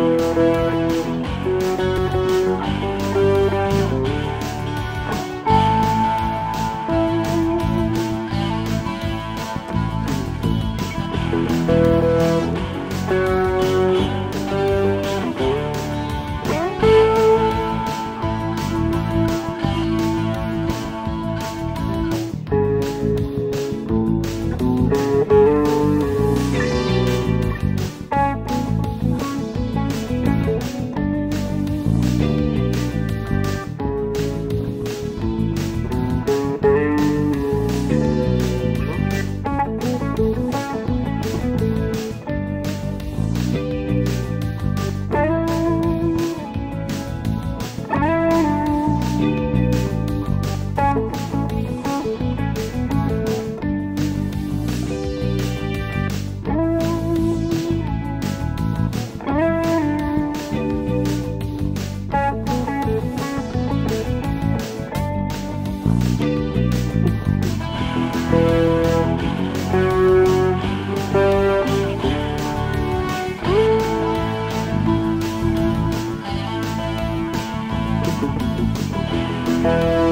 Música you.